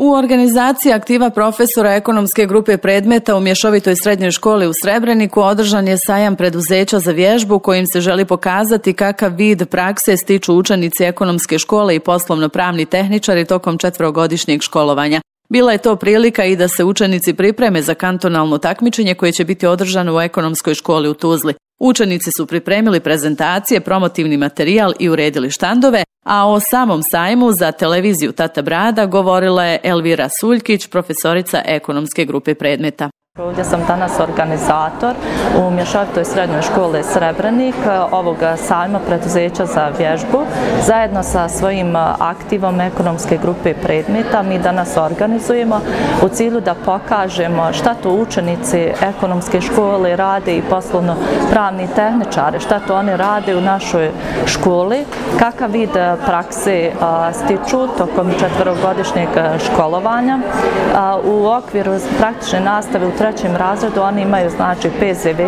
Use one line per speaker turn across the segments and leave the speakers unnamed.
U organizaciji aktiva profesora ekonomske grupe predmeta u Mješovitoj srednjoj školi u Srebreniku održan je sajam preduzeća za vježbu kojim se želi pokazati kakav vid prakse stiču učenici ekonomske škole i poslovno-pravni tehničari tokom četvrogodišnjeg školovanja. Bila je to prilika i da se učenici pripreme za kantonalno takmičenje koje će biti održano u ekonomskoj školi u Tuzli. Učenici su pripremili prezentacije, promotivni materijal i uredili štandove, a o samom sajmu za televiziju Tata Brada govorila je Elvira Suljkić, profesorica ekonomske grupe predmeta.
Ovdje sam danas organizator u Mješovitoj srednjoj škole Srebrenik e, ovog sajma preduzeća za vježbu. Zajedno sa svojim aktivom ekonomske grupe predmeta mi danas organizujemo u cilju da pokažemo šta to učenici ekonomske škole rade i poslovno pravni tehničari, šta to oni rade u našoj školi, kakav vid prakse e, stiču tokom četvrogodišnjeg školovanja. U okviru praktične nastave u trećem trećem razredu oni imaju znači PZV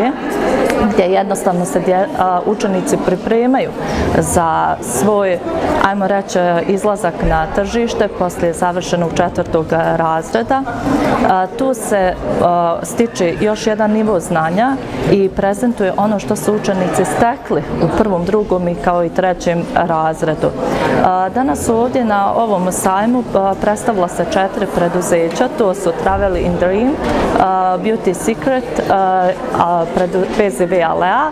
gdje jednostavno se učenici pripremaju za svoj, ajmo reći, izlazak na tržište poslije završenog četvrtog razreda. Tu se stiče još jedan nivo znanja i prezentuje ono što su učenici stekli u prvom, drugom i kao i trećem razredu. Danas ovdje na ovom sajmu predstavila se četiri preduzeća, to su Travel in Dream, Uh, Beauty Secret, uh, PZV Alea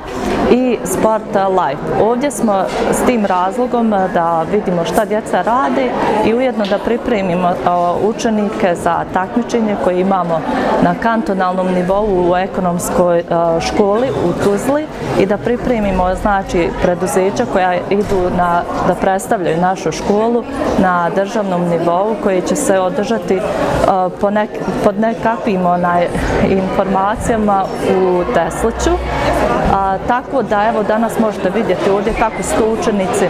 i Sport Life. Ovdje smo s tim razlogom da vidimo šta djeca rade i ujedno da pripremimo uh, učenike za takmičenje koje imamo na kantonalnom nivou u ekonomskoj e, školi u Tuzli i da pripremimo znači preduzeća koja idu na, da predstavljaju našu školu na državnom nivou koji će se održati e, pod nekakvim informacijama u Tesliću. Tako da evo danas možete vidjeti ovdje kako su učenici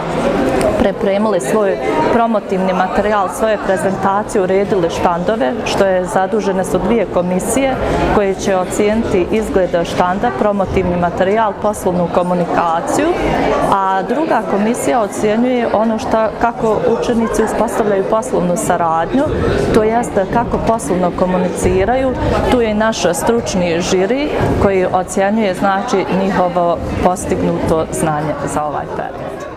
prepremili svoj promotivni materijal, svoje prezentacije, uredili štandove, što je zadužene su dvije komisije koje će ocijeniti izgled štanda, promotivni materijal, poslovnu komunikaciju, a druga komisija ocijenjuje ono što, kako učenici uspostavljaju poslovnu saradnju, to jeste kako poslovno komuniciraju, tu je naš stručni žiri koji ocjenjuje znači ovo postignuto znanje za ovaj period.